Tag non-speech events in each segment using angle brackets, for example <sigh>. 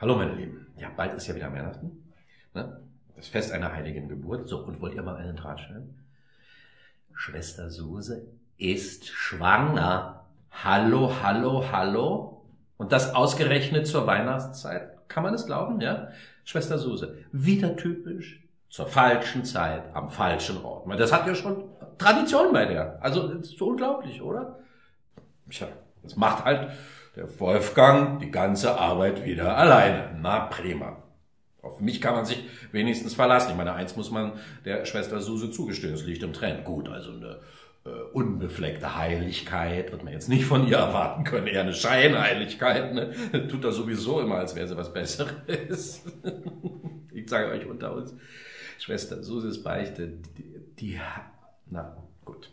Hallo meine Lieben. Ja, bald ist ja wieder Weihnachten. Ne? Das Fest einer heiligen Geburt. So, und wollt ihr mal einen Draht stellen? Schwester Suse ist schwanger. Hallo, hallo, hallo. Und das ausgerechnet zur Weihnachtszeit. Kann man es glauben, ja? Schwester Suse, wieder typisch. Zur falschen Zeit, am falschen Ort. Das hat ja schon Tradition bei der. Also, ist so unglaublich, oder? Tja, das macht halt der Wolfgang die ganze Arbeit wieder alleine. Na prima. Auf mich kann man sich wenigstens verlassen. Ich meine, eins muss man der Schwester Suse zugestehen, es liegt im Trend. Gut, also eine äh, unbefleckte Heiligkeit wird man jetzt nicht von ihr erwarten können, eher eine Scheinheiligkeit. Ne? <laughs> Tut er sowieso immer, als wäre sie was Besseres. <laughs> ich sage euch unter uns, Schwester Suses Beichte, die, die na gut.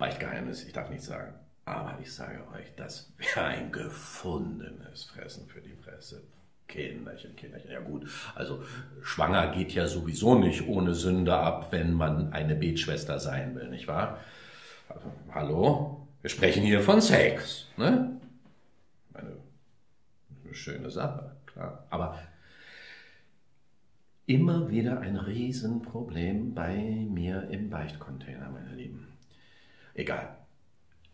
Beichtgeheimnis, ich darf nichts sagen. Aber ich sage euch, das wäre ein gefundenes Fressen für die Presse. Kinderchen, Kinderchen. Ja gut, also schwanger geht ja sowieso nicht ohne Sünde ab, wenn man eine Betschwester sein will, nicht wahr? Also, hallo? Wir sprechen hier von Sex, ne? Eine, eine schöne Sache, klar. Aber immer wieder ein Riesenproblem bei mir im Beichtcontainer, meine Lieben. Egal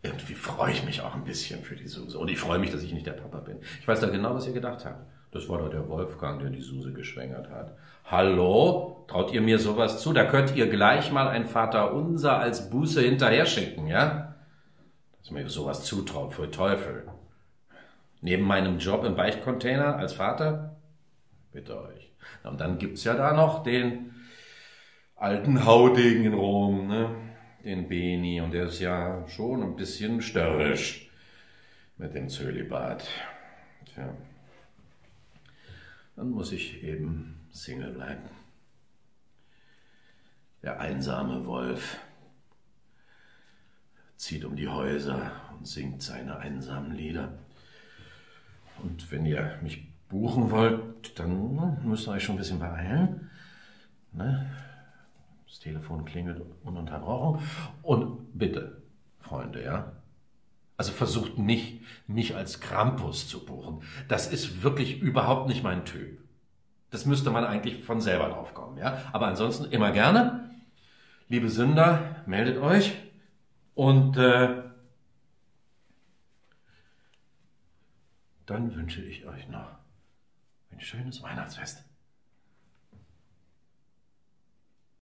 irgendwie freue ich mich auch ein bisschen für die Suse. Und ich freue mich, dass ich nicht der Papa bin. Ich weiß da genau, was ihr gedacht habt. Das war doch der Wolfgang, der die Suse geschwängert hat. Hallo? Traut ihr mir sowas zu? Da könnt ihr gleich mal ein Vater unser als Buße hinterher schicken, ja? Dass mir sowas zutraut, für Teufel. Neben meinem Job im Beichtcontainer als Vater? Bitte euch. Und dann gibt's ja da noch den alten Haudegen in Rom, ne? Den Beni, und der ist ja schon ein bisschen störrisch mit dem Zölibat. Tja, dann muss ich eben Single bleiben. Der einsame Wolf zieht um die Häuser und singt seine einsamen Lieder. Und wenn ihr mich buchen wollt, dann müsst ihr euch schon ein bisschen beeilen. Ne? Das Telefon klingelt ununterbrochen. Und bitte, Freunde, ja, also versucht nicht, mich als Krampus zu buchen. Das ist wirklich überhaupt nicht mein Typ. Das müsste man eigentlich von selber drauf kommen, ja. Aber ansonsten immer gerne. Liebe Sünder, meldet euch. Und äh, dann wünsche ich euch noch ein schönes Weihnachtsfest.